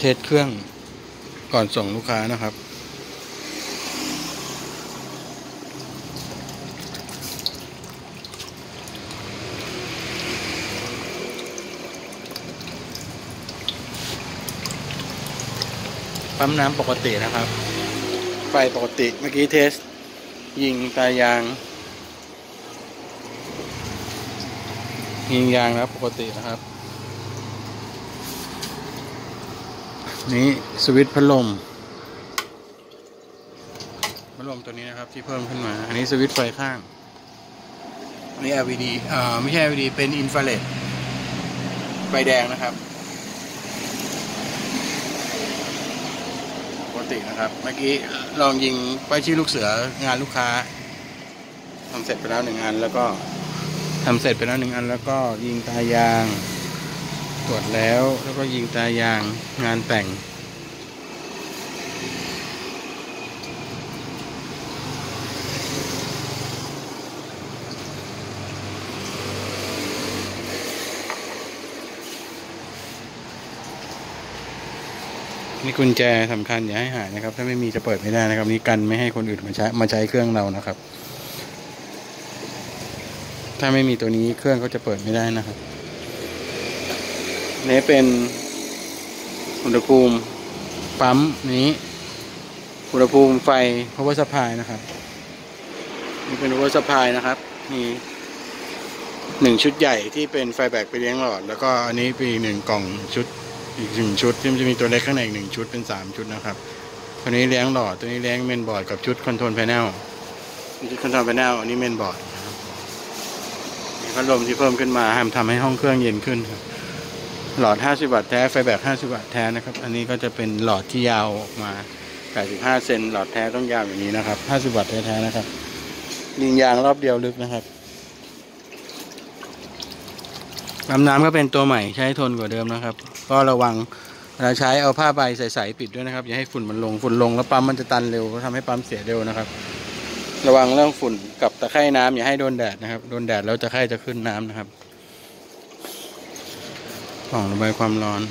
เทสเครื่องก่อนส่งลูกค้านะครับ ปั๊มน้ำปกตินะครับ ไฟปกติเมื่อกี้เทส ยิงตายาง ยิงยางแล้วปกตินะครับ นี้สวิตช์พัดลม พัดลมตัวนี้นะครับที่เพิ่มขึ้นมา อันนี้สวิตช์ไฟข้าง อันนี้ LED อ่าไม่ใช่ LED เป็นอินฟราเรดไฟแดงนะครับ ปกตินะครับ เมื่อกี้ลองยิงไปชี้ลูกเสืองานลูกค้าทำเสร็จไปแล้วหนึ่งอัน แล้วก็ทำเสร็จไปแล้วหนึ่งอัน แล้วก็ยิงตายาง รวจแล้ว แล้วก็ยิงตายางงานแต่ง นี่กุญแจสำคัญอย่าให้หายนะครับ ถ้าไม่มีจะเปิดไม่ได้นะครับ นี่กันไม่ให้คนอื่นมาใช้มาใช้เครื่องเรานะครับ ถ้าไม่มีตัวนี้เครื่องก็จะเปิดไม่ได้นะครับ นี่เป็นอุณหภูมิปั๊มนี้ อุณหภูมิไฟ power supply นะครับ นี่เป็น power supply นะครับ มีหนึ่งชุดใหญ่ที่เป็นไฟแบกไปเลี้ยงหลอด แล้วก็อันนี้เป็นอีกหนึ่งกล่องชุดอีกหนึ่งชุดที่มันจะมีตัวเล็กข้างในอีกหนึ่งชุดเป็นสามชุดนะครับตัวนี้เลี้ยงหลอดตัวนี้เลี้ยงเมนบอร์ดกับชุด control panelชุด control panel อันนี้เมนบอร์ดมีพัดลมที่เพิ่มขึ้นมาทำให้ห้องเครื่องเย็นขึ้นครับ หลอด 50 วัตต์แท้ไฟแบก50 วัตต์แท้นะครับ อันนี้ก็จะเป็นหลอดที่ยาวออกมา 85 เซนหลอดแท้ต้องยาวอย่างนี้นะครับ 50 วัตต์แท้ๆนะครับยิงยางรอบเดียวลึกนะครับปั๊มน้ำก็เป็นตัวใหม่ใช้ทนกว่าเดิมนะครับ ก็ระวังเวลาใช้เอาผ้าใบใสๆปิดด้วยนะครับอย่าให้ฝุ่นมันลงฝุ่นลงแล้วปั๊มมันจะตันเร็วก็ทำให้ปั๊มเสียเร็วนะครับ ระวังเรื่องฝุ่นกับตะไคร่น้ำอย่าให้โดนแดดนะครับ โดนแดดแล้วตะไคร่จะขึ้นน้ำนะครับ กล่องระบายความร้อน